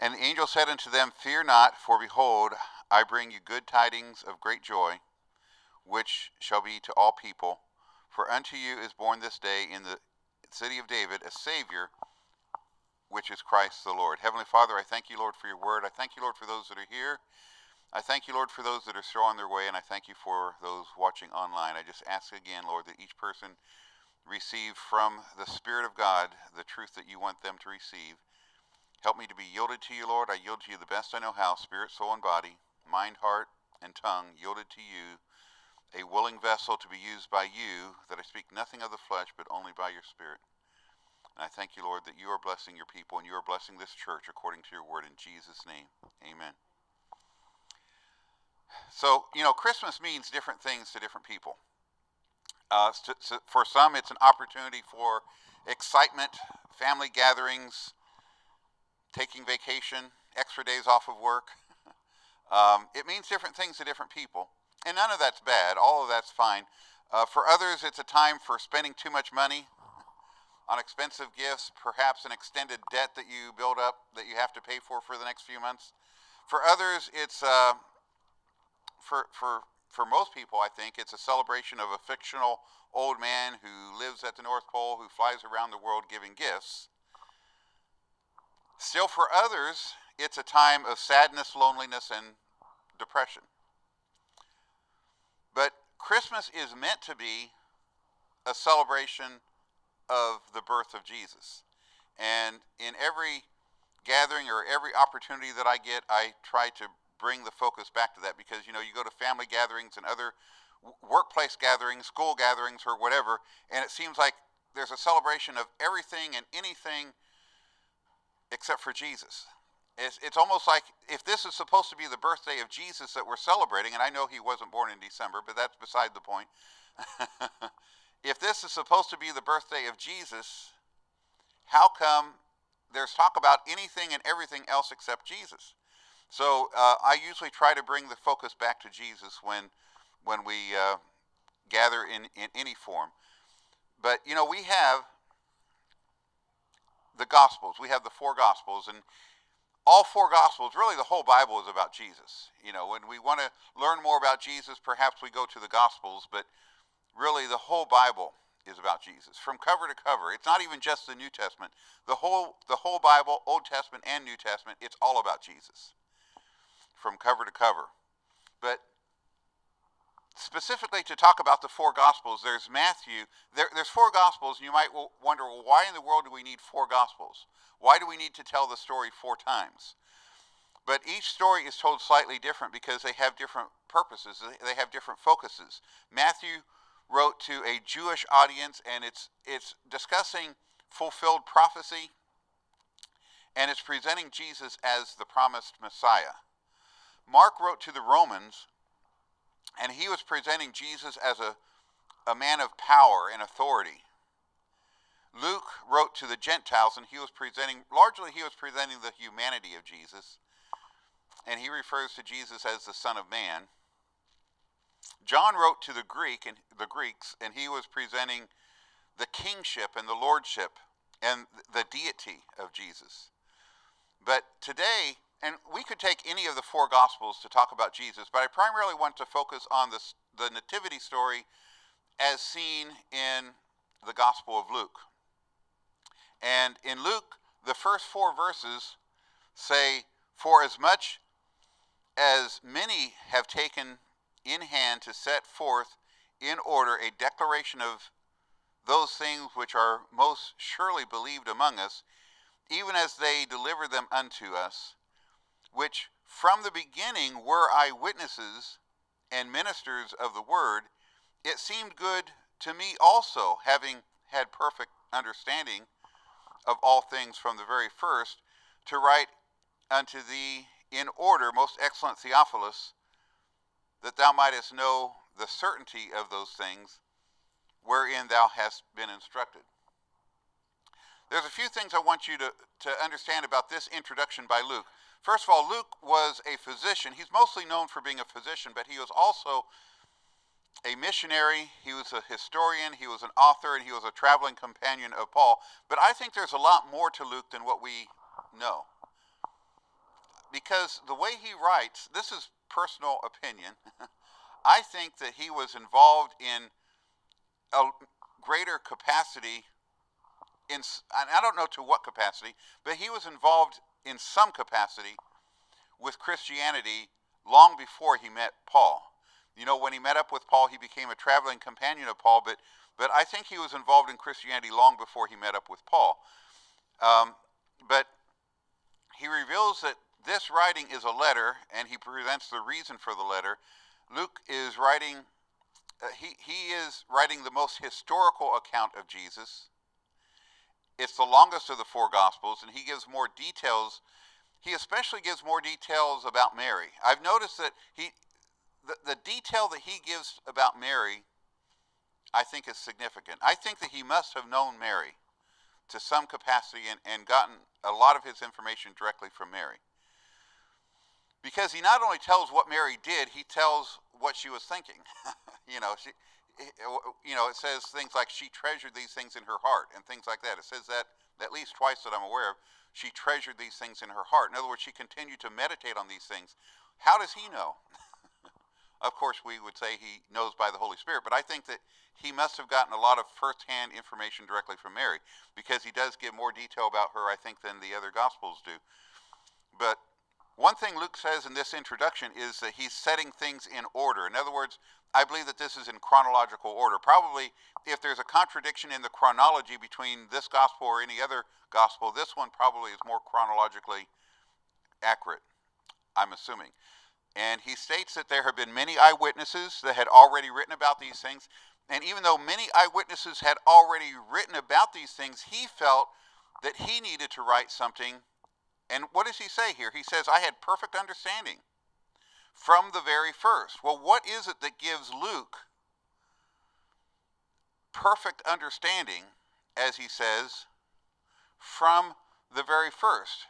And the angel said unto them, Fear not, for behold, I bring you good tidings of great joy, which shall be to all people. For unto you is born this day in the city of David a Savior, which is Christ the Lord. Heavenly Father, I thank you, Lord, for your word. I thank you, Lord, for those that are here. I thank you, Lord, for those that are still on their way, and I thank you for those watching online. I just ask again, Lord, that each person receive from the Spirit of God the truth that you want them to receive. Help me to be yielded to you, Lord. I yield to you the best I know how, spirit, soul, and body, mind, heart, and tongue, yielded to you, a willing vessel to be used by you, that I speak nothing of the flesh, but only by your Spirit. And I thank you, Lord, that you are blessing your people and you are blessing this church according to your word in Jesus' name. Amen. So, you know, Christmas means different things to different people. Uh, so, so for some, it's an opportunity for excitement, family gatherings, taking vacation, extra days off of work. um, it means different things to different people. And none of that's bad. All of that's fine. Uh, for others, it's a time for spending too much money on expensive gifts, perhaps an extended debt that you build up that you have to pay for for the next few months. For others, it's uh, for for for most people, I think it's a celebration of a fictional old man who lives at the North Pole, who flies around the world giving gifts. Still, for others, it's a time of sadness, loneliness, and depression. But Christmas is meant to be a celebration of the birth of Jesus. And in every gathering or every opportunity that I get, I try to bring the focus back to that because, you know, you go to family gatherings and other workplace gatherings, school gatherings, or whatever, and it seems like there's a celebration of everything and anything except for Jesus. It's, it's almost like if this is supposed to be the birthday of Jesus that we're celebrating, and I know he wasn't born in December, but that's beside the point. if this is supposed to be the birthday of Jesus, how come there's talk about anything and everything else except Jesus? So uh, I usually try to bring the focus back to Jesus when when we uh, gather in, in any form. But you know we have the Gospels. We have the four Gospels, and all four Gospels, really the whole Bible is about Jesus. You know, when we want to learn more about Jesus, perhaps we go to the Gospels, but really the whole Bible is about Jesus from cover to cover. It's not even just the New Testament. The whole the whole Bible, Old Testament and New Testament, it's all about Jesus from cover to cover. But specifically to talk about the four Gospels, there's Matthew. There, there's four Gospels, and you might wonder, well, why in the world do we need four Gospels? Why do we need to tell the story four times? But each story is told slightly different because they have different purposes, they have different focuses. Matthew wrote to a Jewish audience, and it's, it's discussing fulfilled prophecy, and it's presenting Jesus as the promised Messiah. Mark wrote to the Romans, and he was presenting Jesus as a, a man of power and authority. Luke wrote to the Gentiles, and he was presenting, largely, he was presenting the humanity of Jesus, and he refers to Jesus as the Son of Man. John wrote to the Greek and the Greeks, and he was presenting the kingship and the lordship and the deity of Jesus. But today, and we could take any of the four Gospels to talk about Jesus, but I primarily want to focus on this, the Nativity story as seen in the Gospel of Luke. And in Luke, the first four verses say, For as much as many have taken in hand to set forth in order a declaration of those things which are most surely believed among us, even as they deliver them unto us, which from the beginning were eyewitnesses and ministers of the word, it seemed good to me also, having had perfect understanding of all things from the very first, to write unto thee in order, most excellent Theophilus, that thou mightest know the certainty of those things wherein thou hast been instructed. There's a few things I want you to, to understand about this introduction by Luke. First of all, Luke was a physician. He's mostly known for being a physician, but he was also a missionary, he was a historian, he was an author, and he was a traveling companion of Paul. But I think there's a lot more to Luke than what we know. because the way he writes, this is personal opinion. I think that he was involved in a greater capacity in I don't know to what capacity, but he was involved in some capacity with Christianity long before he met Paul. You know, when he met up with Paul, he became a traveling companion of Paul, but but I think he was involved in Christianity long before he met up with Paul. Um, but he reveals that this writing is a letter, and he presents the reason for the letter. Luke is writing, uh, he, he is writing the most historical account of Jesus. It's the longest of the four Gospels, and he gives more details. He especially gives more details about Mary. I've noticed that he, the, the detail that he gives about Mary, I think is significant. I think that he must have known Mary to some capacity and, and gotten a lot of his information directly from Mary. Because he not only tells what Mary did, he tells what she was thinking. you know, she, you know, it says things like she treasured these things in her heart and things like that. It says that at least twice that I'm aware of. She treasured these things in her heart. In other words, she continued to meditate on these things. How does he know? of course, we would say he knows by the Holy Spirit, but I think that he must have gotten a lot of firsthand information directly from Mary because he does give more detail about her, I think, than the other Gospels do. But one thing Luke says in this introduction is that he's setting things in order. In other words, I believe that this is in chronological order. Probably, if there's a contradiction in the chronology between this gospel or any other gospel, this one probably is more chronologically accurate, I'm assuming. And he states that there have been many eyewitnesses that had already written about these things. And even though many eyewitnesses had already written about these things, he felt that he needed to write something and what does he say here? He says, I had perfect understanding from the very first. Well, what is it that gives Luke perfect understanding, as he says, from the very first?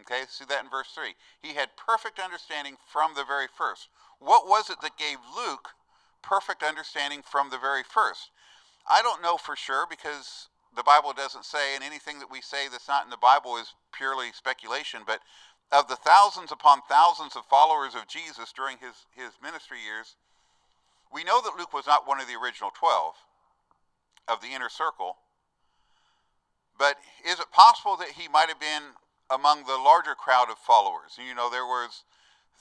Okay, see that in verse 3. He had perfect understanding from the very first. What was it that gave Luke perfect understanding from the very first? I don't know for sure because the Bible doesn't say, and anything that we say that's not in the Bible is purely speculation. But of the thousands upon thousands of followers of Jesus during his, his ministry years, we know that Luke was not one of the original 12 of the inner circle. But is it possible that he might have been among the larger crowd of followers? You know, there was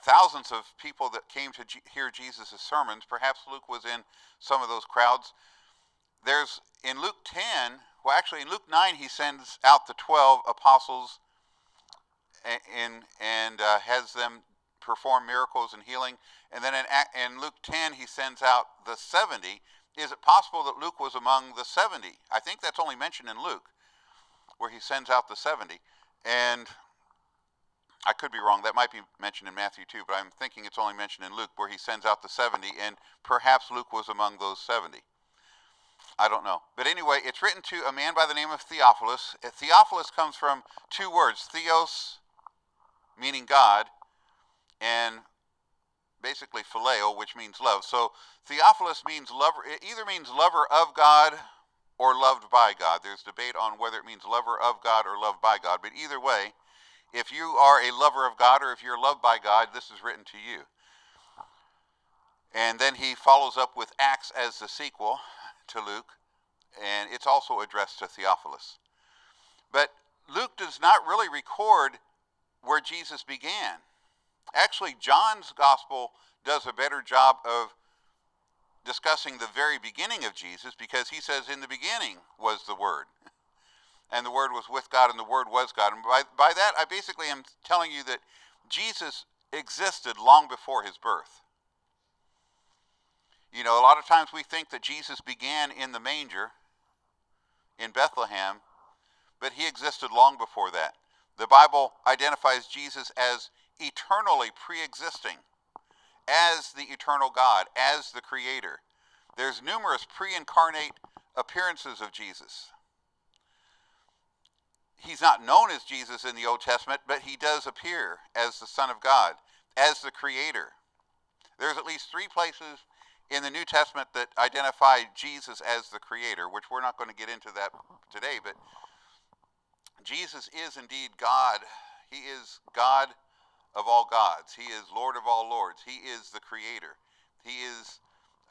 thousands of people that came to hear Jesus' sermons. Perhaps Luke was in some of those crowds. There's in Luke 10, well, actually, in Luke 9, he sends out the 12 apostles and, and uh, has them perform miracles and healing. And then in, in Luke 10, he sends out the 70. Is it possible that Luke was among the 70? I think that's only mentioned in Luke, where he sends out the 70. And I could be wrong. That might be mentioned in Matthew too, but I'm thinking it's only mentioned in Luke, where he sends out the 70, and perhaps Luke was among those 70. I don't know. But anyway, it's written to a man by the name of Theophilus. Uh, Theophilus comes from two words theos, meaning God, and basically phileo, which means love. So Theophilus means lover, it either means lover of God or loved by God. There's debate on whether it means lover of God or loved by God. But either way, if you are a lover of God or if you're loved by God, this is written to you. And then he follows up with Acts as the sequel to Luke, and it's also addressed to Theophilus. But Luke does not really record where Jesus began. Actually, John's gospel does a better job of discussing the very beginning of Jesus because he says, In the beginning was the Word. And the Word was with God, and the Word was God. And by, by that, I basically am telling you that Jesus existed long before his birth. You know, a lot of times we think that Jesus began in the manger in Bethlehem, but he existed long before that. The Bible identifies Jesus as eternally pre existing, as the eternal God, as the Creator. There's numerous pre incarnate appearances of Jesus. He's not known as Jesus in the Old Testament, but he does appear as the Son of God, as the Creator. There's at least three places in the New Testament that identify Jesus as the creator, which we're not going to get into that today, but Jesus is indeed God. He is God of all gods. He is Lord of all lords. He is the creator. He is,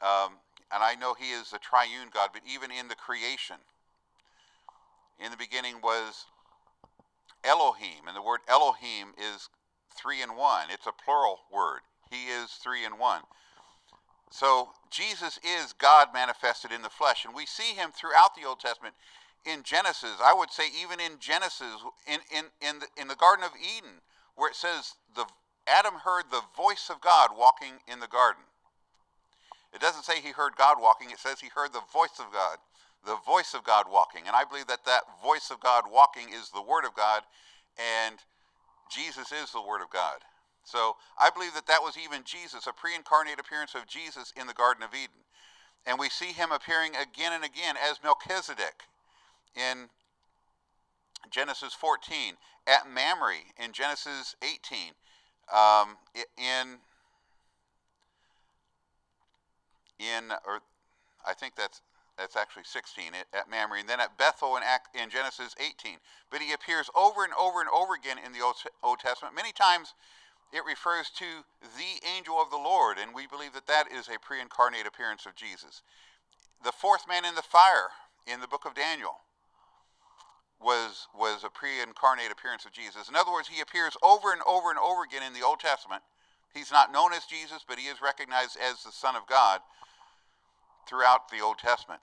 um, and I know He is the triune God, but even in the creation, in the beginning was Elohim, and the word Elohim is three in one. It's a plural word. He is three in one. So Jesus is God manifested in the flesh, and we see him throughout the Old Testament. In Genesis, I would say even in Genesis, in, in, in, the, in the Garden of Eden, where it says the Adam heard the voice of God walking in the garden. It doesn't say he heard God walking, it says he heard the voice of God, the voice of God walking. And I believe that that voice of God walking is the Word of God, and Jesus is the Word of God. So I believe that that was even Jesus, a pre incarnate appearance of Jesus in the Garden of Eden. And we see him appearing again and again as Melchizedek in Genesis 14, at Mamre in Genesis 18, um, in in or I think that's that's actually 16 at Mamre, and then at Bethel in, in Genesis 18. But he appears over and over and over again in the Old, Testament. Many times it refers to the angel of the Lord, and we believe that that is a pre incarnate appearance of Jesus. The fourth man in the fire in the book of Daniel was, was a pre incarnate appearance of Jesus. In other words, he appears over and over and over again in the Old Testament. He's not known as Jesus, but he is recognized as the Son of God throughout the Old Testament.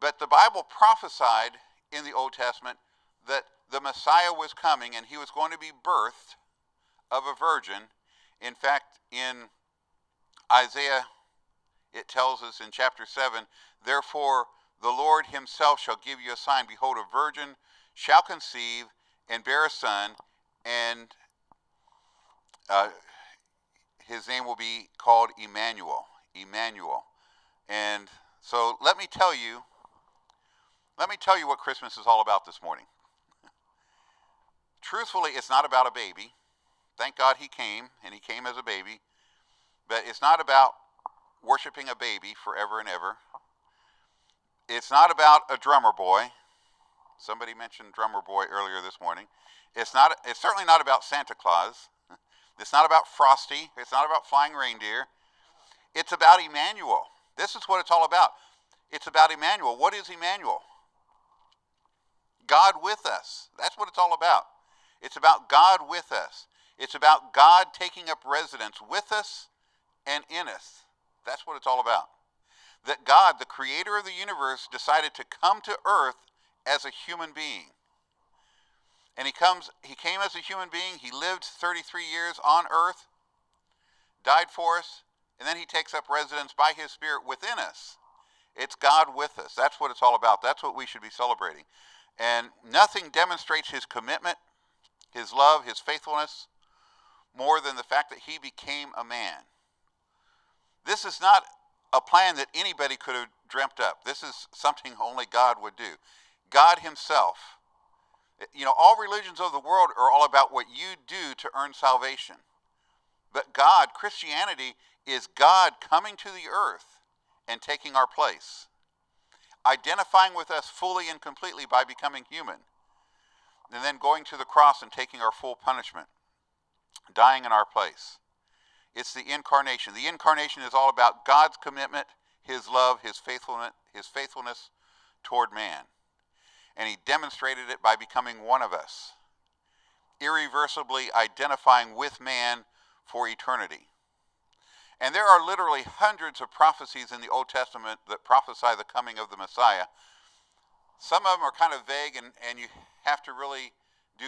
But the Bible prophesied in the Old Testament that the Messiah was coming and he was going to be birthed of a virgin. In fact, in Isaiah, it tells us in chapter 7 Therefore, the Lord himself shall give you a sign. Behold, a virgin shall conceive and bear a son, and uh, his name will be called Emmanuel. Emmanuel. And so let me tell you, let me tell you what Christmas is all about this morning. Truthfully, it's not about a baby. Thank God he came, and he came as a baby. But it's not about worshiping a baby forever and ever. It's not about a drummer boy. Somebody mentioned drummer boy earlier this morning. It's not. It's certainly not about Santa Claus. It's not about Frosty. It's not about flying reindeer. It's about Emmanuel. This is what it's all about. It's about Emmanuel. What is Emmanuel? God with us. That's what it's all about. It's about God with us. It's about God taking up residence with us and in us. That's what it's all about. That God, the creator of the universe, decided to come to earth as a human being. And he comes he came as a human being, he lived 33 years on earth, died for us, and then he takes up residence by his spirit within us. It's God with us. That's what it's all about. That's what we should be celebrating. And nothing demonstrates his commitment, his love, his faithfulness, more than the fact that he became a man. This is not a plan that anybody could have dreamt up. This is something only God would do. God Himself. You know, all religions of the world are all about what you do to earn salvation. But God, Christianity, is God coming to the earth and taking our place, identifying with us fully and completely by becoming human, and then going to the cross and taking our full punishment dying in our place. It's the incarnation. The incarnation is all about God's commitment, his love, his faithfulness, his faithfulness toward man. And he demonstrated it by becoming one of us, irreversibly identifying with man for eternity. And there are literally hundreds of prophecies in the Old Testament that prophesy the coming of the Messiah. Some of them are kind of vague, and, and you have to really do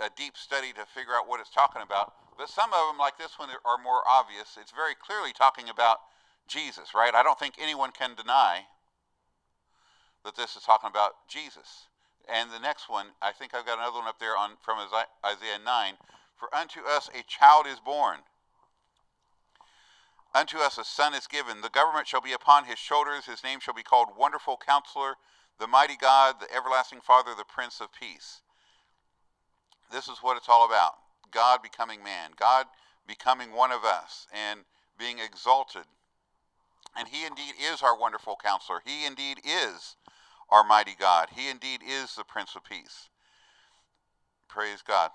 a deep study to figure out what it's talking about. But some of them, like this one, are more obvious. It's very clearly talking about Jesus, right? I don't think anyone can deny that this is talking about Jesus. And the next one, I think I've got another one up there on from Isaiah 9. For unto us a child is born. Unto us a son is given. The government shall be upon his shoulders. His name shall be called Wonderful Counselor, the Mighty God, the Everlasting Father, the Prince of Peace. This is what it's all about God becoming man, God becoming one of us, and being exalted. And He indeed is our wonderful counselor. He indeed is our mighty God. He indeed is the Prince of Peace. Praise God.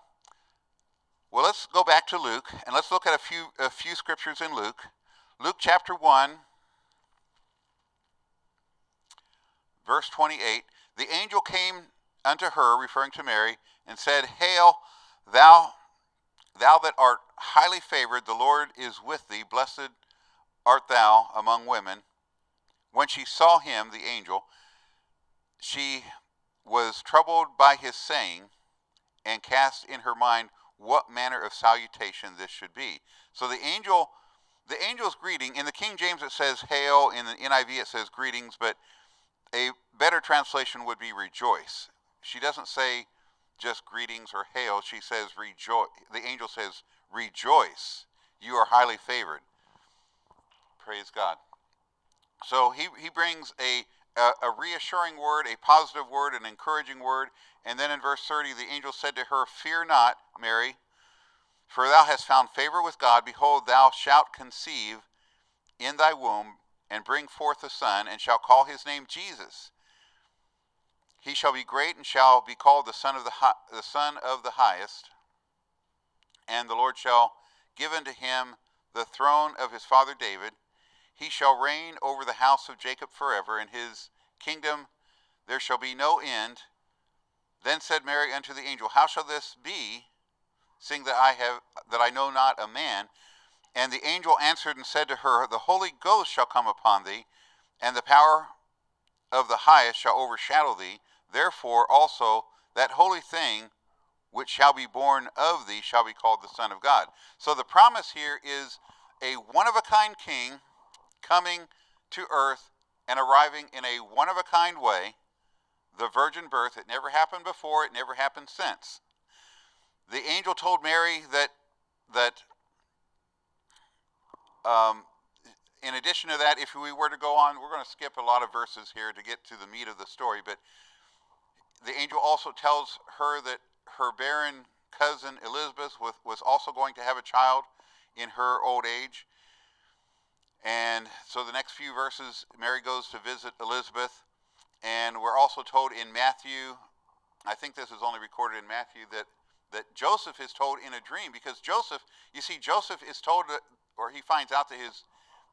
Well, let's go back to Luke and let's look at a few, a few scriptures in Luke. Luke chapter 1, verse 28. The angel came unto her, referring to Mary, and said, Hail, thou, thou that art highly favored, the Lord is with thee. Blessed art thou among women. When she saw him, the angel, she was troubled by his saying, and cast in her mind what manner of salutation this should be. So the angel, the angel's greeting in the King James it says hail, in the NIV it says greetings, but a better translation would be rejoice. She doesn't say just greetings or hail. She says rejoice. The angel says rejoice. You are highly favored. Praise God. So he, he brings a, a, a reassuring word, a positive word, an encouraging word, and then in verse 30, the angel said to her, Fear not, Mary, for thou hast found favor with God. Behold, thou shalt conceive in thy womb and bring forth a son, and shalt call his name Jesus. He shall be great and shall be called the son of the, the son of the highest. And the Lord shall give unto him the throne of his father David. He shall reign over the house of Jacob forever, and his kingdom there shall be no end. Then said Mary unto the angel, How shall this be, seeing that I have that I know not a man? And the angel answered and said to her, The Holy Ghost shall come upon thee, and the power of the highest shall overshadow thee. Therefore also that holy thing which shall be born of thee shall be called the Son of God. So the promise here is a one of a kind king coming to earth and arriving in a one of a kind way the virgin birth. It never happened before, it never happened since. The angel told Mary that, that um, in addition to that, if we were to go on, we're going to skip a lot of verses here to get to the meat of the story, but the angel also tells her that her barren cousin Elizabeth was, was also going to have a child in her old age. And so the next few verses, Mary goes to visit Elizabeth. And we're also told in Matthew, I think this is only recorded in Matthew, that, that Joseph is told in a dream because Joseph, you see, Joseph is told, that, or he finds out that his,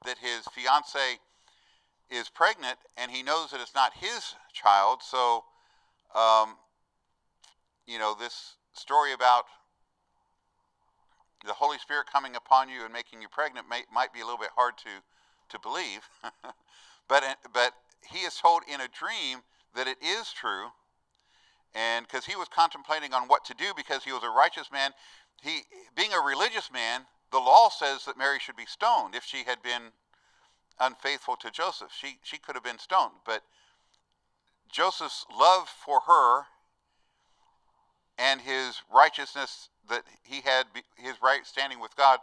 that his fiance is pregnant and he knows that it's not his child. So, um, you know, this story about the Holy Spirit coming upon you and making you pregnant may, might be a little bit hard to, to believe. but, but he is told in a dream that it is true. And because he was contemplating on what to do because he was a righteous man, he being a religious man, the law says that Mary should be stoned if she had been unfaithful to Joseph. She she could have been stoned, but Joseph's love for her and his righteousness that he had his right standing with God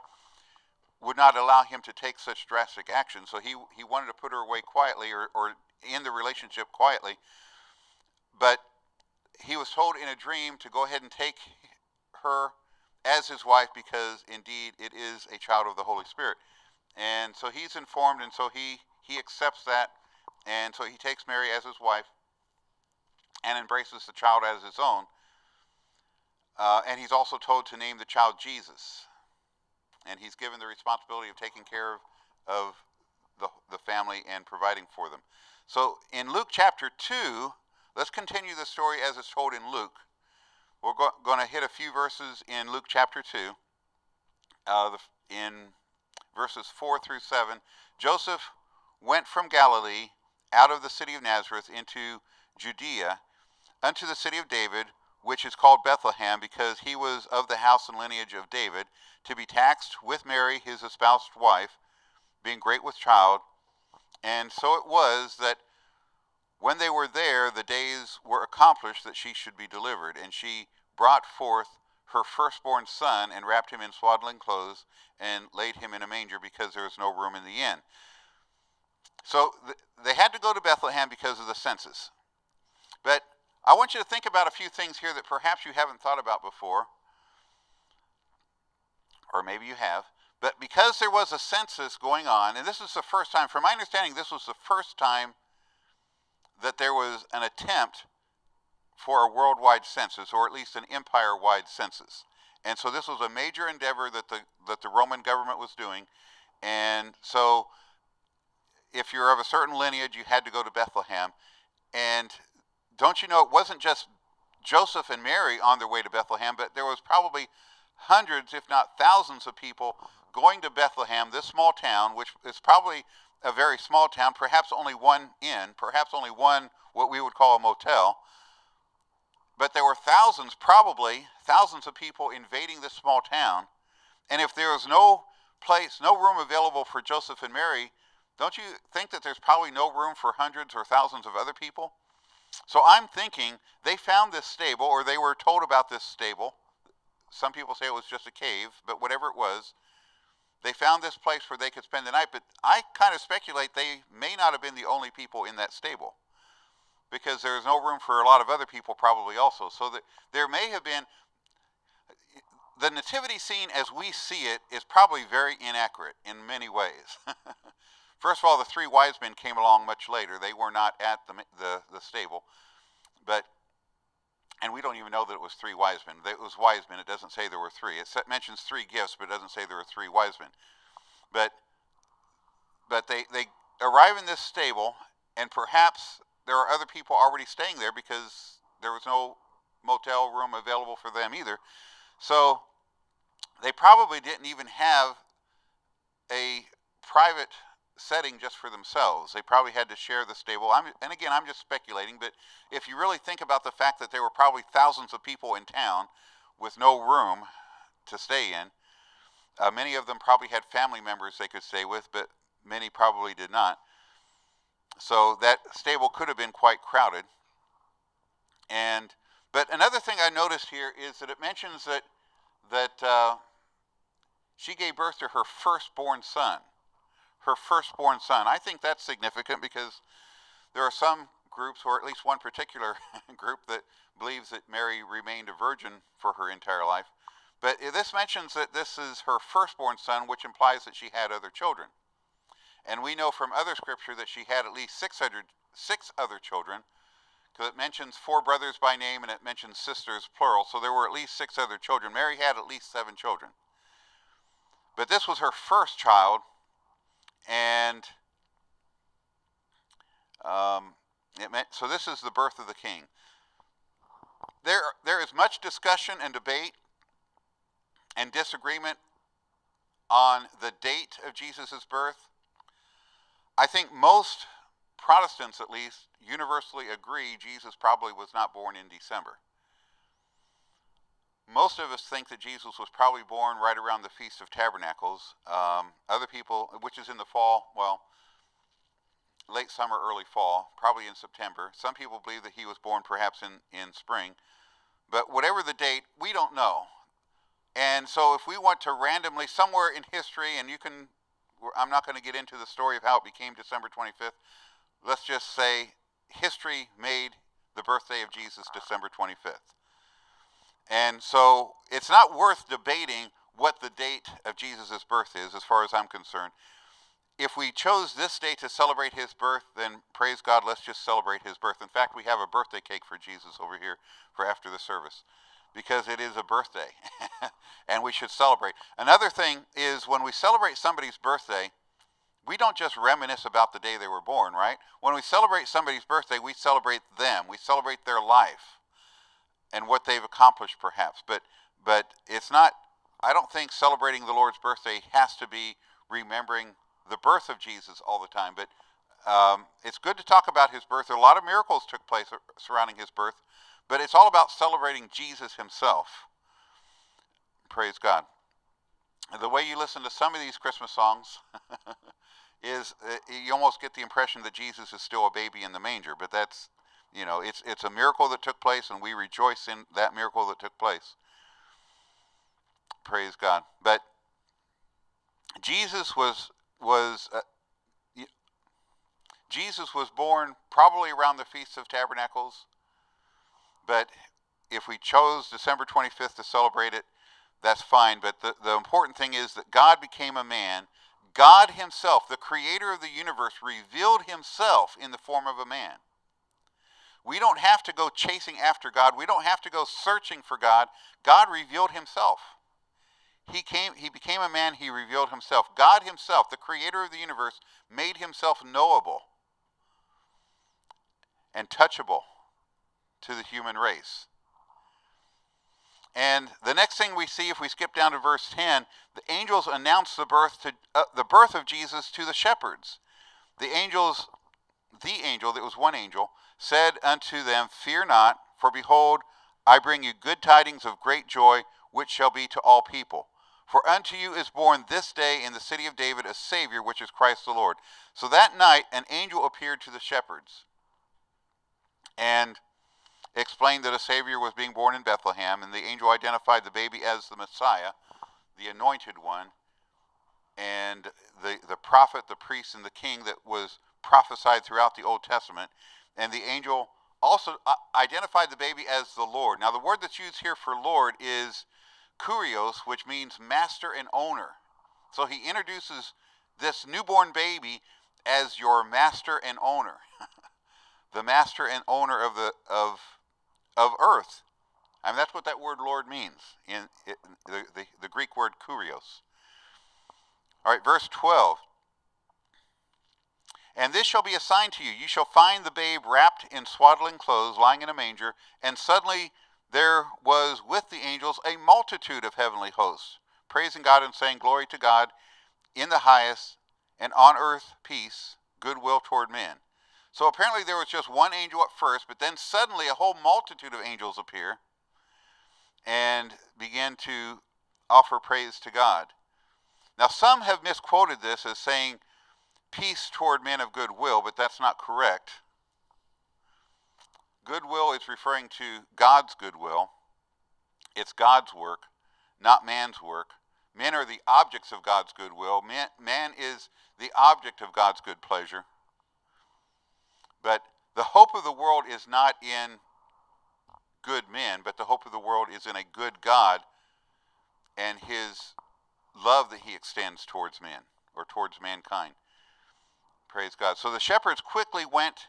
would not allow him to take such drastic action. So he he wanted to put her away quietly or, or in the relationship quietly. But he was told in a dream to go ahead and take her as his wife because indeed it is a child of the Holy Spirit. And so he's informed, and so he, he accepts that. And so he takes Mary as his wife and embraces the child as his own. Uh, and he's also told to name the child Jesus. And he's given the responsibility of taking care of, of the, the family and providing for them. So in Luke chapter 2, let's continue the story as it's told in Luke. We're go- going to hit a few verses in Luke chapter 2. Uh, in verses 4 through 7, Joseph went from Galilee out of the city of Nazareth into Judea unto the city of David, which is called Bethlehem, because he was of the house and lineage of David, to be taxed with Mary, his espoused wife, being great with child. And so it was that when they were there, the days were accomplished that she should be delivered. And she brought forth her firstborn son and wrapped him in swaddling clothes and laid him in a manger because there was no room in the inn. So th- they had to go to Bethlehem because of the census. But I want you to think about a few things here that perhaps you haven't thought about before, or maybe you have. But because there was a census going on, and this is the first time, from my understanding, this was the first time that there was an attempt for a worldwide census, or at least an empire wide census. And so this was a major endeavor that the, that the Roman government was doing. And so if you're of a certain lineage, you had to go to Bethlehem. And don't you know, it wasn't just Joseph and Mary on their way to Bethlehem, but there was probably hundreds, if not thousands, of people going to Bethlehem, this small town, which is probably a very small town, perhaps only one inn, perhaps only one what we would call a motel. But there were thousands, probably thousands of people invading this small town. And if there was no place, no room available for Joseph and Mary, don't you think that there's probably no room for hundreds or thousands of other people? So I'm thinking they found this stable, or they were told about this stable. Some people say it was just a cave, but whatever it was, they found this place where they could spend the night. But I kind of speculate they may not have been the only people in that stable because there's no room for a lot of other people probably also. So that there may have been the nativity scene as we see it is probably very inaccurate in many ways. First of all, the three wise men came along much later. They were not at the, the, the stable. But, and we don't even know that it was three wise men. It was wise men. It doesn't say there were three. It mentions three gifts, but it doesn't say there were three wise men. But, but they, they arrive in this stable, and perhaps there are other people already staying there because there was no motel room available for them either. So they probably didn't even have a private setting just for themselves. They probably had to share the stable. I'm, and again, I'm just speculating, but if you really think about the fact that there were probably thousands of people in town with no room to stay in, uh, many of them probably had family members they could stay with, but many probably did not. So that stable could have been quite crowded. And but another thing I noticed here is that it mentions that that uh, she gave birth to her firstborn son. Her firstborn son. I think that's significant because there are some groups, or at least one particular group, that believes that Mary remained a virgin for her entire life. But this mentions that this is her firstborn son, which implies that she had other children. And we know from other scripture that she had at least 600, six other children, because it mentions four brothers by name and it mentions sisters plural. So there were at least six other children. Mary had at least seven children. But this was her first child, and um, it meant, so this is the birth of the king. There, there is much discussion and debate and disagreement on the date of Jesus' birth. I think most Protestants, at least, universally agree Jesus probably was not born in December. Most of us think that Jesus was probably born right around the Feast of Tabernacles. Um, other people, which is in the fall, well, late summer, early fall, probably in September. Some people believe that he was born perhaps in, in spring. But whatever the date, we don't know. And so if we want to randomly, somewhere in history, and you can I'm not going to get into the story of how it became December 25th. Let's just say history made the birthday of Jesus December 25th. And so it's not worth debating what the date of Jesus' birth is, as far as I'm concerned. If we chose this day to celebrate his birth, then praise God, let's just celebrate his birth. In fact, we have a birthday cake for Jesus over here for after the service because it is a birthday and we should celebrate. Another thing is when we celebrate somebody's birthday, we don't just reminisce about the day they were born, right? When we celebrate somebody's birthday, we celebrate them. We celebrate their life and what they've accomplished perhaps. But but it's not I don't think celebrating the Lord's birthday has to be remembering the birth of Jesus all the time, but um, it's good to talk about his birth. A lot of miracles took place surrounding his birth, but it's all about celebrating Jesus himself. Praise God. The way you listen to some of these Christmas songs is uh, you almost get the impression that Jesus is still a baby in the manger, but that's, you know, it's, it's a miracle that took place, and we rejoice in that miracle that took place. Praise God. But Jesus was, was uh, Jesus was born probably around the Feast of Tabernacles. But if we chose December 25th to celebrate it, that's fine. But the, the important thing is that God became a man. God Himself, the creator of the universe, revealed Himself in the form of a man. We don't have to go chasing after God. We don't have to go searching for God. God revealed himself. He came he became a man, he revealed himself. God himself, the creator of the universe, made himself knowable and touchable to the human race. And the next thing we see, if we skip down to verse 10, the angels announce the birth, to, uh, the birth of Jesus to the shepherds. The angels, the angel, that was one angel, said unto them, Fear not, for behold, I bring you good tidings of great joy, which shall be to all people. For unto you is born this day in the city of David a Savior, which is Christ the Lord. So that night, an angel appeared to the shepherds and explained that a Savior was being born in Bethlehem, and the angel identified the baby as the Messiah, the anointed one, and the, the prophet, the priest, and the king that was prophesied throughout the Old Testament. And the angel also uh, identified the baby as the Lord. Now, the word that's used here for Lord is kurios, which means master and owner. So he introduces this newborn baby as your master and owner, the master and owner of the of of earth. I mean, that's what that word Lord means in, in the, the, the Greek word kurios. All right, verse 12. And this shall be a sign to you. You shall find the babe wrapped in swaddling clothes, lying in a manger. And suddenly there was with the angels a multitude of heavenly hosts, praising God and saying, Glory to God in the highest, and on earth peace, goodwill toward men. So apparently there was just one angel at first, but then suddenly a whole multitude of angels appear and begin to offer praise to God. Now, some have misquoted this as saying peace toward men of goodwill, but that's not correct. Goodwill is referring to God's goodwill. It's God's work, not man's work. Men are the objects of God's goodwill. Man, man is the object of God's good pleasure. But the hope of the world is not in good men, but the hope of the world is in a good God and his love that he extends towards men or towards mankind. Praise God. So the shepherds quickly went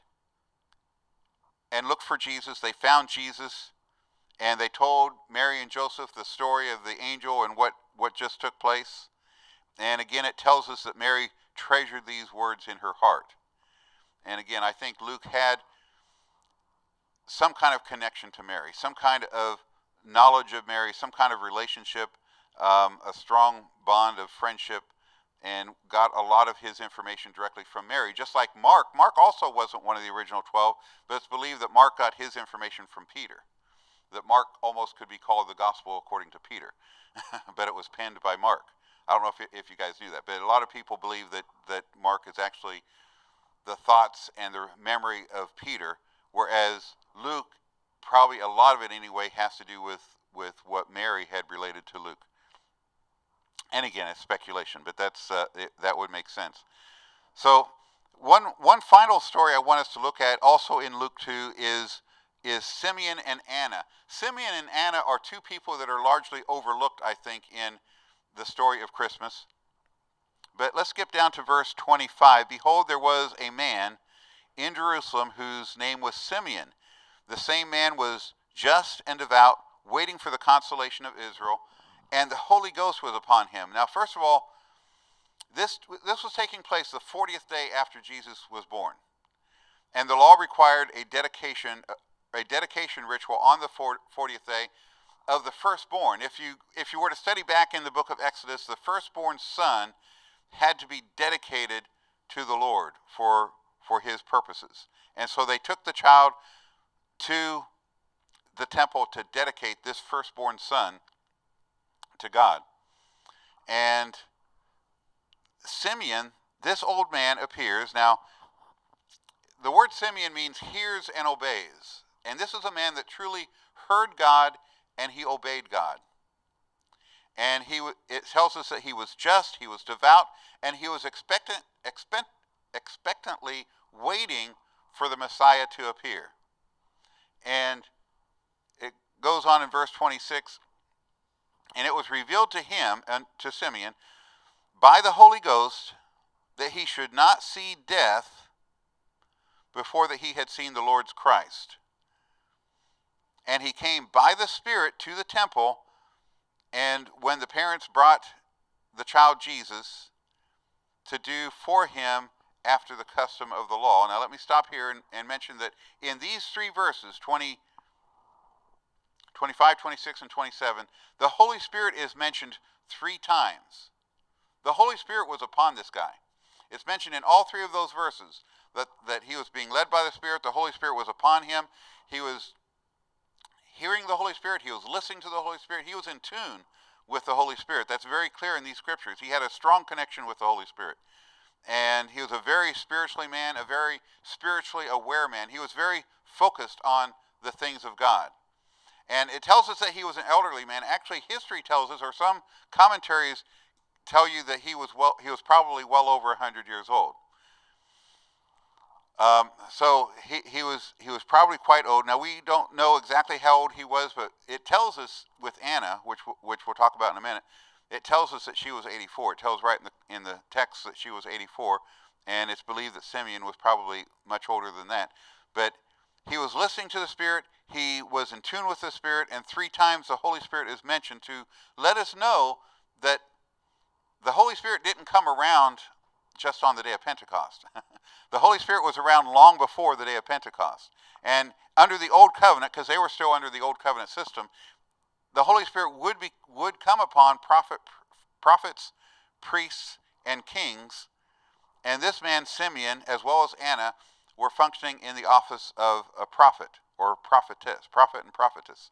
and looked for Jesus. They found Jesus and they told Mary and Joseph the story of the angel and what, what just took place. And again, it tells us that Mary treasured these words in her heart. And again, I think Luke had some kind of connection to Mary, some kind of knowledge of Mary, some kind of relationship, um, a strong bond of friendship, and got a lot of his information directly from Mary. Just like Mark, Mark also wasn't one of the original 12, but it's believed that Mark got his information from Peter. That Mark almost could be called the gospel according to Peter, but it was penned by Mark. I don't know if, if you guys knew that, but a lot of people believe that, that Mark is actually the thoughts and the memory of Peter, whereas Luke, probably a lot of it anyway, has to do with, with what Mary had related to Luke. And again, it's speculation, but that's, uh, it, that would make sense. So, one, one final story I want us to look at also in Luke 2 is, is Simeon and Anna. Simeon and Anna are two people that are largely overlooked, I think, in the story of Christmas. But let's skip down to verse 25. Behold, there was a man in Jerusalem whose name was Simeon. The same man was just and devout, waiting for the consolation of Israel, and the Holy Ghost was upon him. Now, first of all, this, this was taking place the 40th day after Jesus was born. And the law required a dedication, uh, a dedication ritual on the 40th day of the firstborn. If you, if you were to study back in the book of Exodus, the firstborn son had to be dedicated to the Lord for, for his purposes. And so they took the child to the temple to dedicate this firstborn son to God. And Simeon, this old man, appears. Now, the word Simeon means hears and obeys. And this is a man that truly heard God and he obeyed God. And he, it tells us that he was just, he was devout, and he was expectant, expect, expectantly waiting for the Messiah to appear. And it goes on in verse 26 and it was revealed to him and to Simeon by the Holy Ghost that he should not see death before that he had seen the Lord's Christ. and he came by the Spirit to the temple. And when the parents brought the child Jesus to do for him after the custom of the law. Now, let me stop here and, and mention that in these three verses 20, 25, 26, and 27 the Holy Spirit is mentioned three times. The Holy Spirit was upon this guy. It's mentioned in all three of those verses that, that he was being led by the Spirit, the Holy Spirit was upon him, he was hearing the Holy Spirit, he was listening to the Holy Spirit, he was in tune with the Holy Spirit. That's very clear in these scriptures. He had a strong connection with the Holy Spirit. And he was a very spiritually man, a very spiritually aware man. He was very focused on the things of God. And it tells us that he was an elderly man. Actually, history tells us, or some commentaries tell you that he was well, he was probably well over 100 years old. Um, so he, he was he was probably quite old. Now we don't know exactly how old he was, but it tells us with Anna, which which we'll talk about in a minute. It tells us that she was 84. It tells right in the in the text that she was 84, and it's believed that Simeon was probably much older than that. But he was listening to the Spirit. He was in tune with the Spirit, and three times the Holy Spirit is mentioned to let us know that the Holy Spirit didn't come around just on the day of Pentecost. the Holy Spirit was around long before the day of Pentecost. And under the Old Covenant, because they were still under the Old Covenant system, the Holy Spirit would, be, would come upon prophet, prophets, priests, and kings. And this man, Simeon, as well as Anna, were functioning in the office of a prophet or prophetess, prophet and prophetess.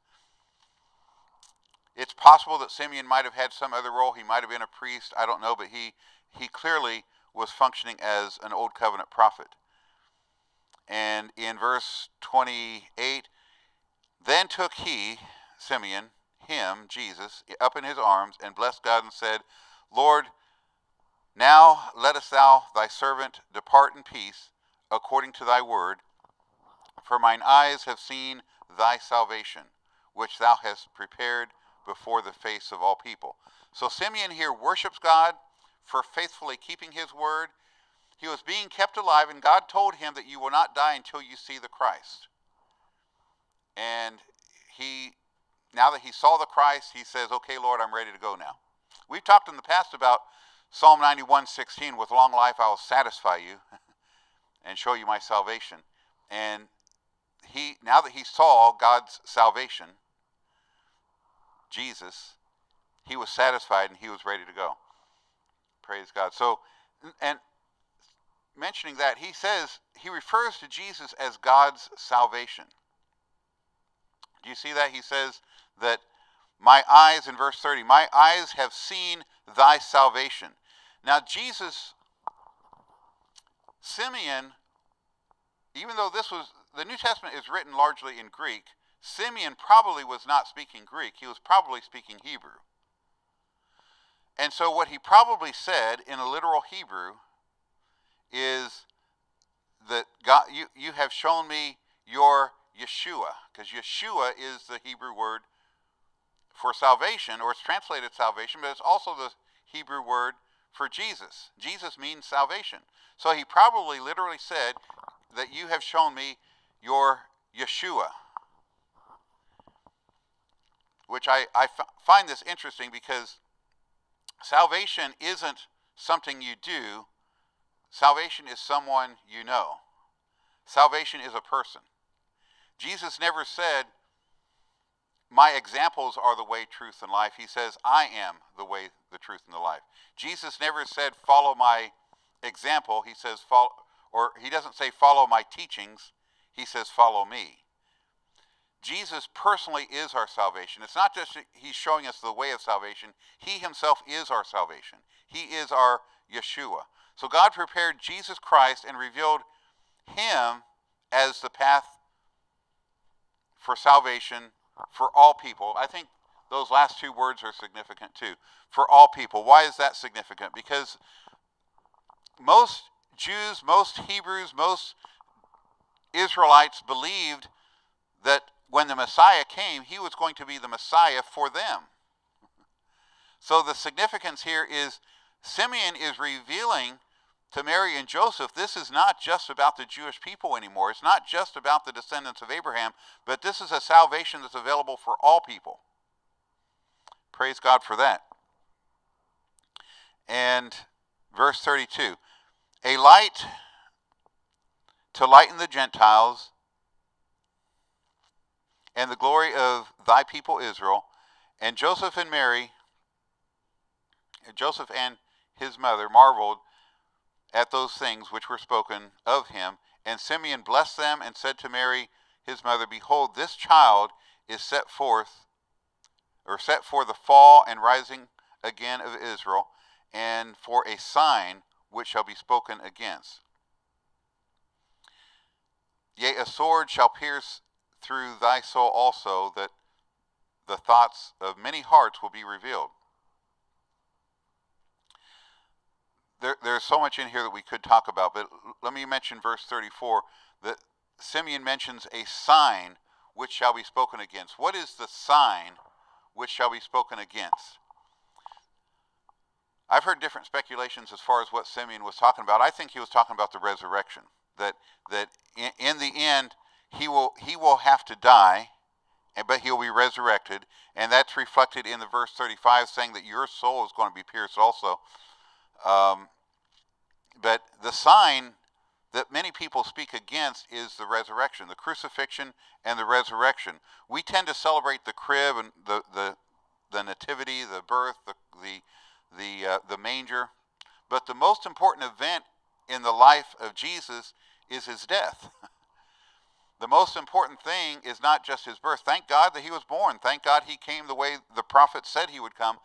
It's possible that Simeon might have had some other role. He might have been a priest. I don't know, but he, he clearly was functioning as an old covenant prophet. And in verse 28, then took he, Simeon, him, Jesus, up in his arms and blessed God and said, Lord, now lettest thou thy servant depart in peace according to thy word, for mine eyes have seen thy salvation, which thou hast prepared before the face of all people. So Simeon here worships God for faithfully keeping his word. He was being kept alive, and God told him that you will not die until you see the Christ. And he, now that he saw the Christ, he says, Okay, Lord, I'm ready to go now. We've talked in the past about Psalm 91 16, with long life I will satisfy you and show you my salvation. And he, now that he saw God's salvation, Jesus, he was satisfied and he was ready to go. Praise God. So, and mentioning that, he says, he refers to Jesus as God's salvation. Do you see that? He says that my eyes, in verse 30, my eyes have seen thy salvation. Now, Jesus, Simeon, even though this was, the New Testament is written largely in Greek, Simeon probably was not speaking Greek. He was probably speaking Hebrew. And so, what he probably said in a literal Hebrew is that God, you, you have shown me your Yeshua, because Yeshua is the Hebrew word for salvation, or it's translated salvation, but it's also the Hebrew word for Jesus. Jesus means salvation. So he probably literally said that you have shown me your Yeshua. Which I, I find this interesting because Salvation isn't something you do, salvation is someone you know. Salvation is a person. Jesus never said, My examples are the way, truth, and life. He says, I am the way, the truth, and the life. Jesus never said, Follow my example. He says, follow, or he doesn't say, Follow my teachings. He says, Follow me. Jesus personally is our salvation. It's not just he's showing us the way of salvation, he himself is our salvation. He is our Yeshua. So God prepared Jesus Christ and revealed him as the path for salvation for all people. I think those last two words are significant too. For all people. Why is that significant? Because most Jews, most Hebrews, most Israelites believed that when the Messiah came, he was going to be the Messiah for them. So the significance here is Simeon is revealing to Mary and Joseph, this is not just about the Jewish people anymore. It's not just about the descendants of Abraham, but this is a salvation that's available for all people. Praise God for that. And verse 32 A light to lighten the Gentiles and the glory of thy people Israel. And Joseph and Mary, Joseph and his mother marveled at those things which were spoken of him. And Simeon blessed them and said to Mary, his mother, Behold, this child is set forth, or set for the fall and rising again of Israel, and for a sign which shall be spoken against. Yea, a sword shall pierce through thy soul also, that the thoughts of many hearts will be revealed. there, there's so much in here that we could talk about, but let me mention verse 34 that Simeon mentions a sign which shall be spoken against. What is the sign which shall be spoken against? I've heard different speculations as far as what Simeon was talking about. I think he was talking about the resurrection. That that in, the end he will he will have to die, but he'll be resurrected, and that's reflected in the verse 35, saying that your soul is going to be pierced also. Um, but the sign that many people speak against is the resurrection, the crucifixion and the resurrection. We tend to celebrate the crib and the, the, the nativity, the birth, the, the, the, uh, the manger. But the most important event in the life of Jesus is his death. the most important thing is not just his birth. Thank God that he was born. Thank God he came the way the prophet said he would come.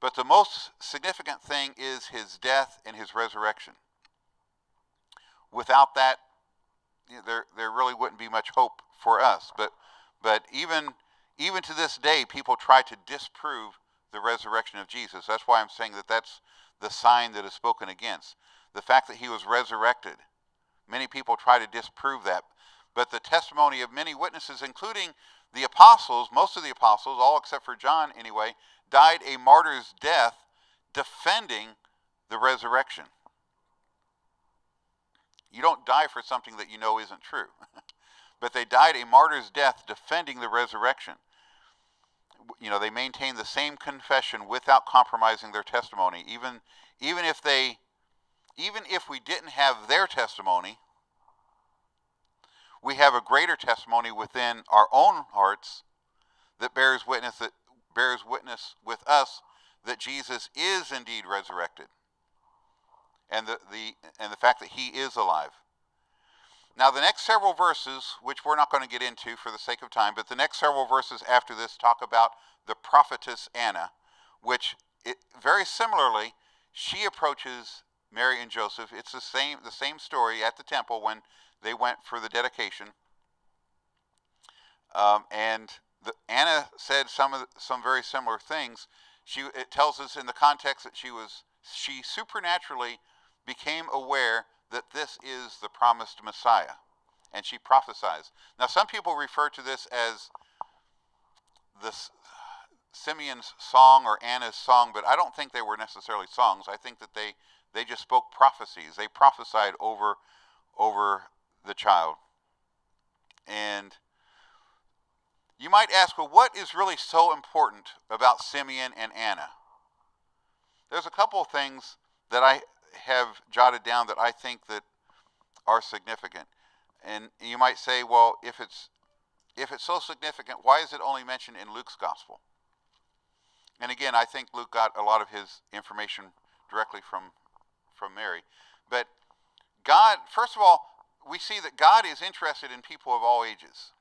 But the most significant thing is his death and his resurrection. Without that, there, there really wouldn't be much hope for us. But, but even, even to this day, people try to disprove the resurrection of Jesus. That's why I'm saying that that's the sign that is spoken against. The fact that he was resurrected. Many people try to disprove that. But the testimony of many witnesses, including the apostles, most of the apostles, all except for John anyway, died a martyr's death defending the resurrection. You don't die for something that you know isn't true. but they died a martyr's death defending the resurrection. You know, they maintained the same confession without compromising their testimony. Even, even if they, even if we didn't have their testimony, we have a greater testimony within our own hearts that bears witness that bears witness with us that Jesus is indeed resurrected and the, the, and the fact that he is alive. Now, the next several verses, which we're not going to get into for the sake of time, but the next several verses after this talk about the prophetess Anna, which it, very similarly, she approaches Mary and Joseph. It's the same, the same story at the temple when they went for the dedication. Um, and the, Anna said some of the, some very similar things. She it tells us in the context that she was she supernaturally became aware that this is the promised Messiah, and she prophesies. Now, some people refer to this as this Simeon's song or Anna's song, but I don't think they were necessarily songs. I think that they they just spoke prophecies. They prophesied over over the child, and you might ask, well, what is really so important about Simeon and Anna? There's a couple of things that I have jotted down that I think that are significant. And you might say, well, if it's if it's so significant, why is it only mentioned in Luke's gospel? And again, I think Luke got a lot of his information directly from from Mary. But God, first of all, we see that God is interested in people of all ages.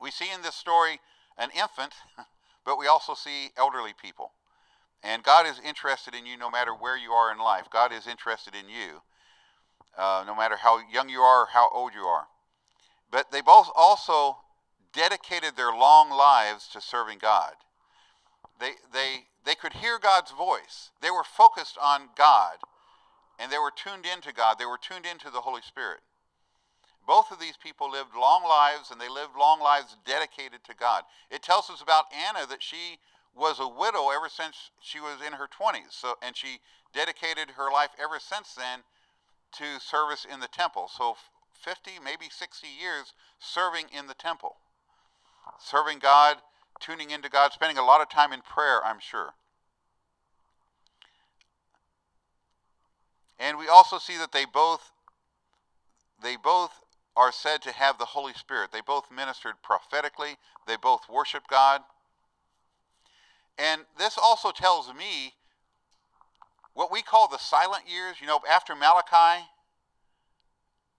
We see in this story an infant, but we also see elderly people. And God is interested in you no matter where you are in life. God is interested in you, uh, no matter how young you are or how old you are. But they both also dedicated their long lives to serving God. They, they, they could hear God's voice. They were focused on God, and they were tuned into God. They were tuned into the Holy Spirit. Both of these people lived long lives, and they lived long lives dedicated to God. It tells us about Anna that she was a widow ever since she was in her 20s. So, and she dedicated her life ever since then to service in the temple. So 50, maybe 60 years serving in the temple, serving God, tuning into God, spending a lot of time in prayer, I'm sure. And we also see that they both they both are said to have the Holy Spirit. They both ministered prophetically. They both worshiped God. And this also tells me what we call the silent years. You know, after Malachi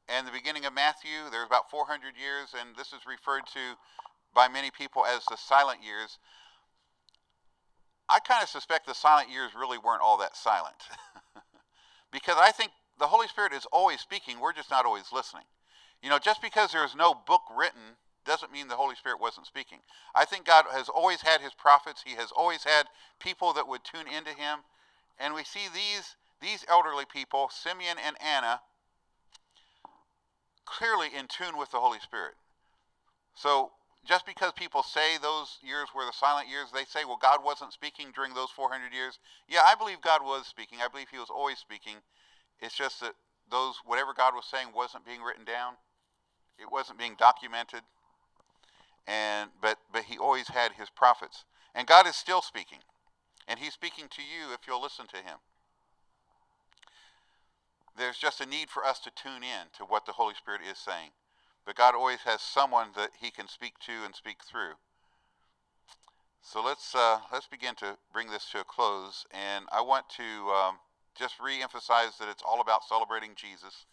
and the beginning of Matthew, there's about 400 years, and this is referred to by many people as the silent years. I kind of suspect the silent years really weren't all that silent. because I think the Holy Spirit is always speaking, we're just not always listening. You know, just because there's no book written doesn't mean the Holy Spirit wasn't speaking. I think God has always had his prophets, he has always had people that would tune into him. And we see these these elderly people, Simeon and Anna, clearly in tune with the Holy Spirit. So just because people say those years were the silent years, they say, well, God wasn't speaking during those 400 years. Yeah, I believe God was speaking. I believe he was always speaking. It's just that those, whatever God was saying wasn't being written down. It wasn't being documented. And, but, but he always had his prophets. And God is still speaking. And he's speaking to you if you'll listen to him. There's just a need for us to tune in to what the Holy Spirit is saying. But God always has someone that he can speak to and speak through. So let's, uh, let's begin to bring this to a close. And I want to um, just re-emphasize that it's all about celebrating Jesus.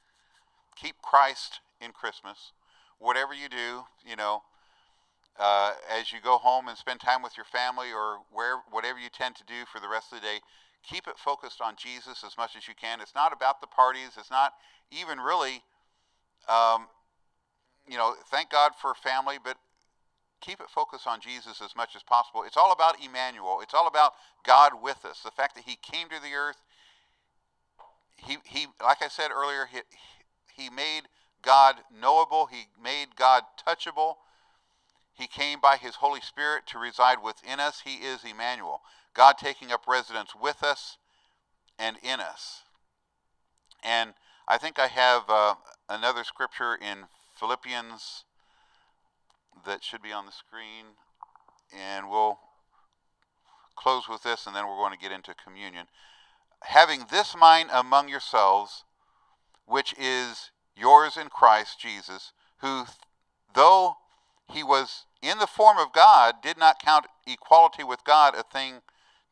Keep Christ in Christmas. Whatever you do, you know, uh, as you go home and spend time with your family or where, whatever you tend to do for the rest of the day, keep it focused on Jesus as much as you can. It's not about the parties. It's not even really um, you know, thank God for family, but keep it focused on Jesus as much as possible. It's all about Emmanuel. It's all about God with us. The fact that he came to the earth, he, he like I said earlier, he, he made God knowable. He made God touchable. He came by his Holy Spirit to reside within us. He is Emmanuel. God taking up residence with us and in us. And I think I have uh, another scripture in Philippians that should be on the screen. And we'll close with this and then we're going to get into communion. Having this mind among yourselves, which is yours in Christ Jesus, who, though he was in the form of God, did not count equality with God a thing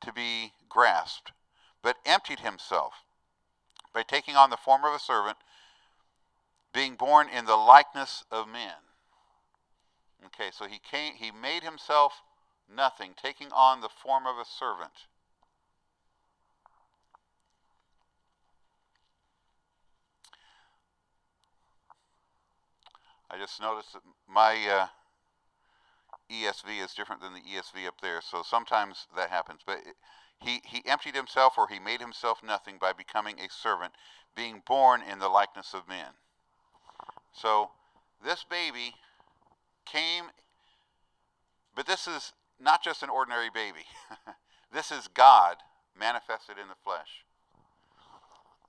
to be grasped, but emptied himself by taking on the form of a servant being born in the likeness of men. Okay, so he came he made himself nothing, taking on the form of a servant. I just noticed that my uh, ESV is different than the ESV up there, so sometimes that happens. But he, he emptied himself or he made himself nothing by becoming a servant, being born in the likeness of men. So this baby came, but this is not just an ordinary baby. this is God manifested in the flesh.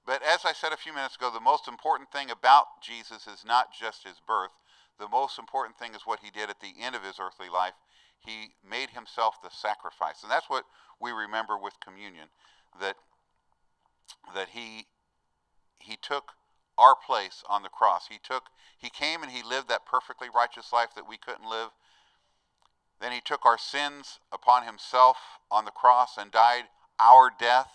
But as I said a few minutes ago, the most important thing about Jesus is not just his birth. The most important thing is what he did at the end of his earthly life. He made himself the sacrifice. And that's what we remember with communion that that he he took our place on the cross. He took he came and he lived that perfectly righteous life that we couldn't live. Then he took our sins upon himself on the cross and died our death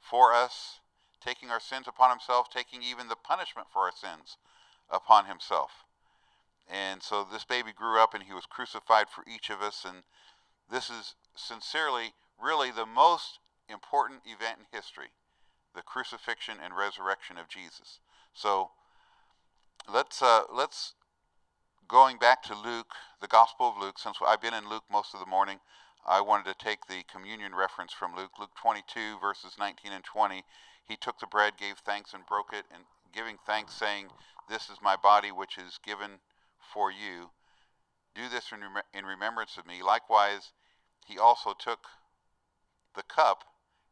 for us, taking our sins upon himself, taking even the punishment for our sins upon himself. And so this baby grew up and he was crucified for each of us. And this is sincerely, really the most important event in history the crucifixion and resurrection of Jesus. So let's uh, let's going back to Luke, the Gospel of Luke. Since I've been in Luke most of the morning, I wanted to take the communion reference from Luke, Luke 22 verses 19 and 20. He took the bread, gave thanks, and broke it, and giving thanks, saying, "This is my body, which is given for you. Do this in, rem- in remembrance of me." Likewise, he also took the cup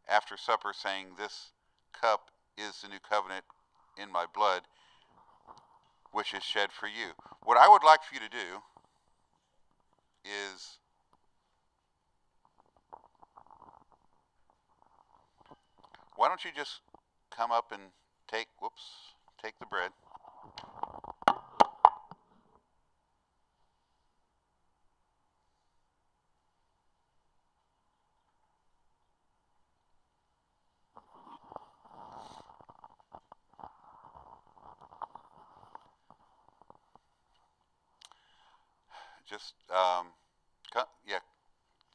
after supper, saying, This cup is the new covenant in my blood, which is shed for you. What I would like for you to do is why don't you just come up and take, whoops, take the bread. Just um, come, yeah,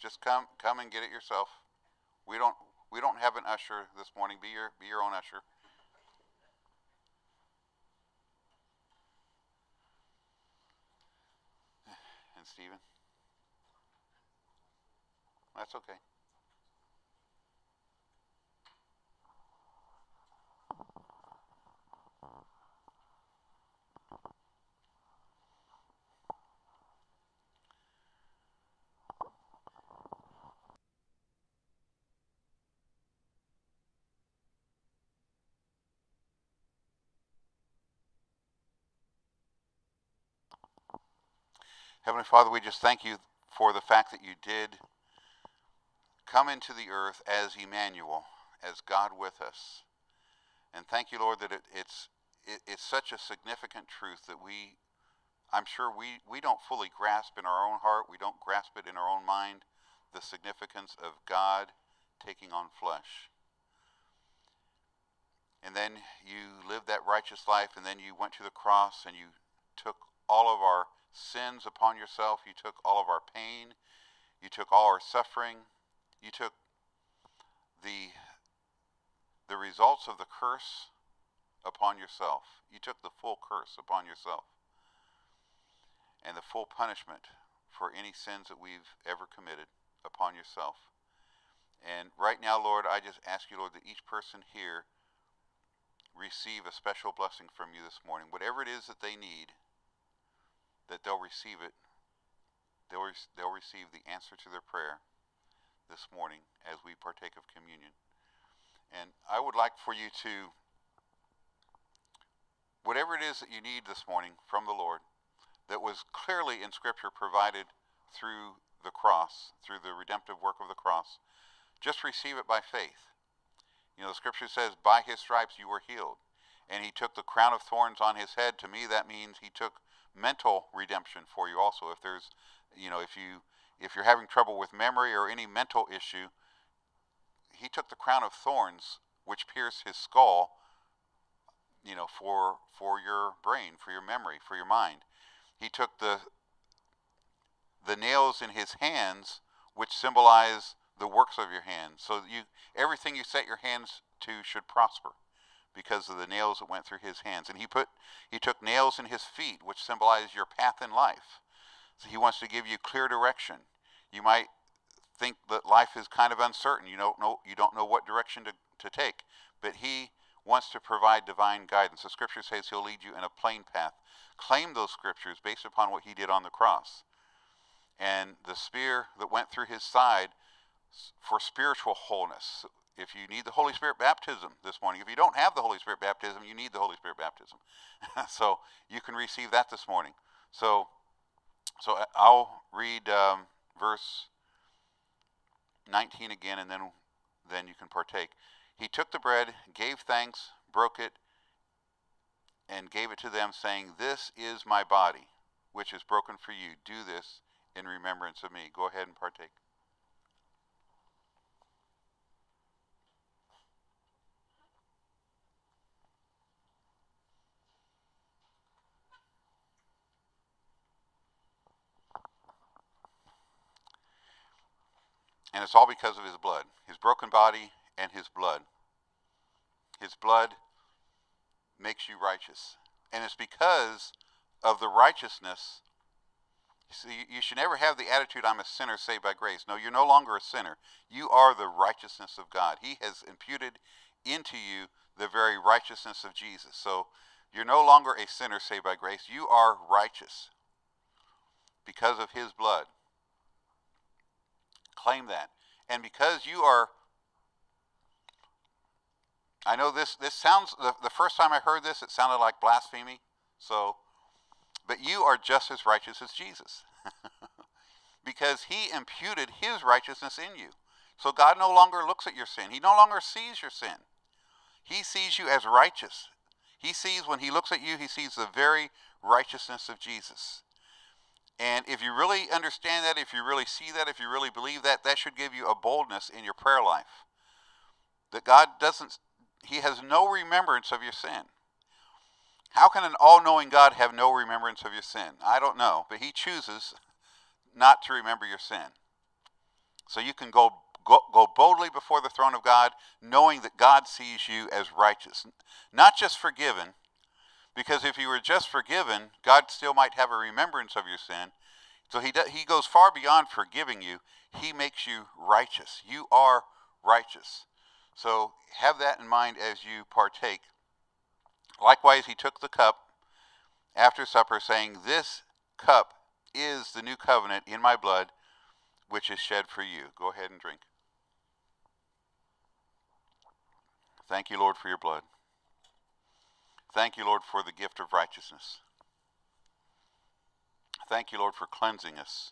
just come come and get it yourself. We don't we don't have an usher this morning. Be your be your own usher. And Stephen, that's okay. Heavenly Father, we just thank you for the fact that you did come into the earth as Emmanuel, as God with us. And thank you, Lord, that it, it's, it, it's such a significant truth that we, I'm sure we, we don't fully grasp in our own heart, we don't grasp it in our own mind, the significance of God taking on flesh. And then you lived that righteous life, and then you went to the cross and you took all of our sins upon yourself. You took all of our pain. You took all our suffering. You took the, the results of the curse upon yourself. You took the full curse upon yourself and the full punishment for any sins that we've ever committed upon yourself. And right now, Lord, I just ask you, Lord, that each person here receive a special blessing from you this morning. Whatever it is that they need, that they'll receive it. They'll, re- they'll receive the answer to their prayer this morning as we partake of communion. And I would like for you to, whatever it is that you need this morning from the Lord, that was clearly in Scripture provided through the cross, through the redemptive work of the cross, just receive it by faith. You know, the Scripture says, by his stripes you were healed. And he took the crown of thorns on his head. To me, that means he took mental redemption for you also. If there's, you know, if you if you're having trouble with memory or any mental issue, he took the crown of thorns which pierced his skull, you know, for for your brain, for your memory, for your mind. He took the the nails in his hands which symbolize the works of your hands. So you everything you set your hands to should prosper because of the nails that went through his hands. And he put he took nails in his feet, which symbolize your path in life. So he wants to give you clear direction. You might think that life is kind of uncertain. You don't know you don't know what direction to, to take. But he wants to provide divine guidance. The scripture says he'll lead you in a plain path. Claim those scriptures based upon what he did on the cross. And the spear that went through his side for spiritual wholeness if you need the Holy Spirit baptism this morning, if you don't have the Holy Spirit baptism, you need the Holy Spirit baptism. so you can receive that this morning. So, so I'll read um, verse 19 again, and then then you can partake. He took the bread, gave thanks, broke it, and gave it to them, saying, "This is my body, which is broken for you. Do this in remembrance of me." Go ahead and partake. And it's all because of his blood, his broken body and his blood. His blood makes you righteous. And it's because of the righteousness. See, you should never have the attitude, I'm a sinner saved by grace. No, you're no longer a sinner. You are the righteousness of God. He has imputed into you the very righteousness of Jesus. So you're no longer a sinner saved by grace. You are righteous because of his blood Claim that. And because you are I know this this sounds the, the first time I heard this it sounded like blasphemy. So but you are just as righteous as Jesus. because he imputed his righteousness in you. So God no longer looks at your sin. He no longer sees your sin. He sees you as righteous. He sees when he looks at you, he sees the very righteousness of Jesus. And if you really understand that, if you really see that, if you really believe that, that should give you a boldness in your prayer life. That God doesn't, He has no remembrance of your sin. How can an all knowing God have no remembrance of your sin? I don't know, but He chooses not to remember your sin. So you can go, go, go boldly before the throne of God, knowing that God sees you as righteous, not just forgiven, because if you were just forgiven, God still might have a remembrance of your sin. So he, do, he goes far beyond forgiving you. He makes you righteous. You are righteous. So have that in mind as you partake. Likewise, he took the cup after supper, saying, This cup is the new covenant in my blood, which is shed for you. Go ahead and drink. Thank you, Lord, for your blood. Thank you, Lord, for the gift of righteousness. Thank you, Lord, for cleansing us.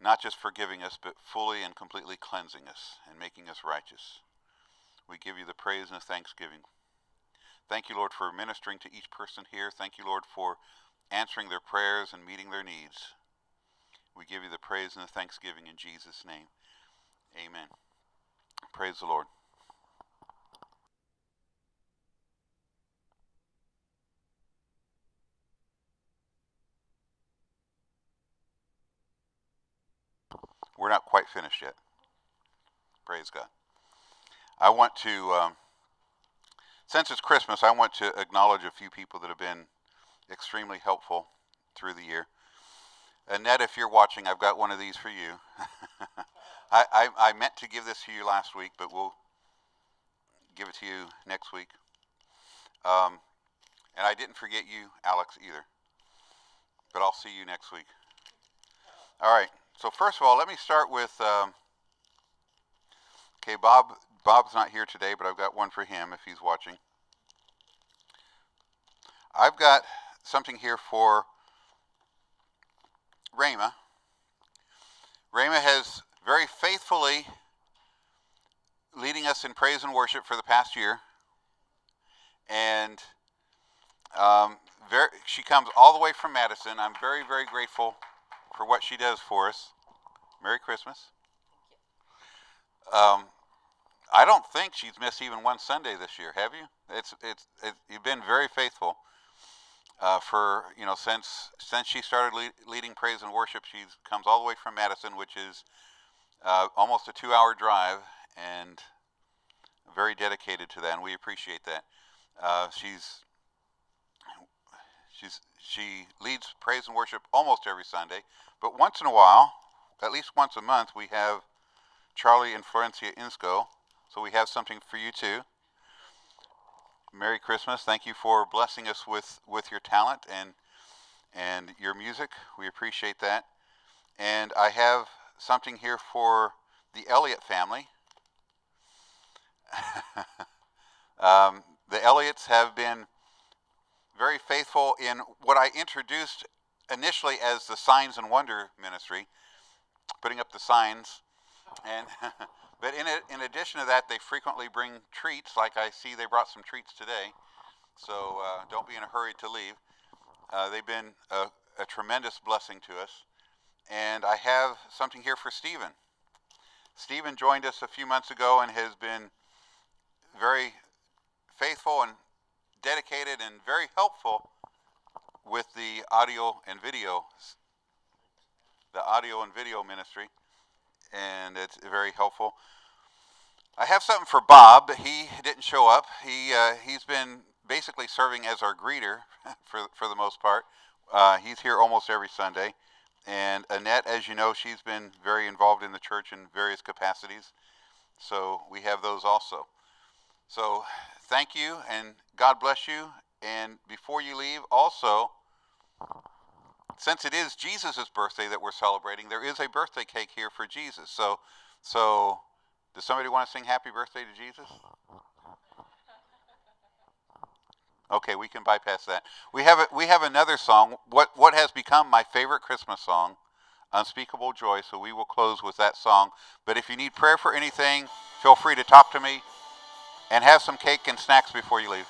Not just forgiving us, but fully and completely cleansing us and making us righteous. We give you the praise and the thanksgiving. Thank you, Lord, for ministering to each person here. Thank you, Lord, for answering their prayers and meeting their needs. We give you the praise and the thanksgiving in Jesus' name. Amen. Praise the Lord. We're not quite finished yet. Praise God. I want to, um, since it's Christmas, I want to acknowledge a few people that have been extremely helpful through the year. Annette, if you're watching, I've got one of these for you. I, I, I, meant to give this to you last week, but we'll give it to you next week. Um, and I didn't forget you, Alex, either. But I'll see you next week. All right. So first of all, let me start with. Um, okay, Bob. Bob's not here today, but I've got one for him if he's watching. I've got something here for Rama. Rama has very faithfully leading us in praise and worship for the past year. And um, very, she comes all the way from Madison. I'm very, very grateful for what she does for us. Merry Christmas. Um, I don't think she's missed even one Sunday this year. Have you? It's it's, it's you've been very faithful uh, for you know since since she started le- leading praise and worship. She comes all the way from Madison, which is uh, almost a two-hour drive, and very dedicated to that, and we appreciate that. Uh, she's she's she leads praise and worship almost every Sunday, but once in a while, at least once a month, we have Charlie and Florencia Insco. So we have something for you too. Merry Christmas. Thank you for blessing us with, with your talent and and your music. We appreciate that. And I have something here for the Elliott family. um, the Elliots have been very faithful in what I introduced initially as the Signs and Wonder Ministry, putting up the signs. And But in, it, in addition to that, they frequently bring treats, like I see they brought some treats today. So uh, don't be in a hurry to leave. Uh, they've been a, a, tremendous blessing to us. And I have something here for Stephen. Stephen joined us a few months ago and has been very faithful and dedicated and very helpful with the audio and video, the audio and video ministry and it's very helpful. I have something for Bob. He didn't show up. He uh, he's been basically serving as our greeter for for the most part. Uh, he's here almost every Sunday. And Annette, as you know, she's been very involved in the church in various capacities. So we have those also. So thank you and God bless you. And before you leave, also, since it is Jesus' birthday that we're celebrating, there is a birthday cake here for Jesus. So, so does somebody want to sing happy birthday to Jesus? Okay, we can bypass that. We have a, we have another song. What what has become my favorite Christmas song, "Unspeakable Joy." So we will close with that song. But if you need prayer for anything, feel free to talk to me, and have some cake and snacks before you leave.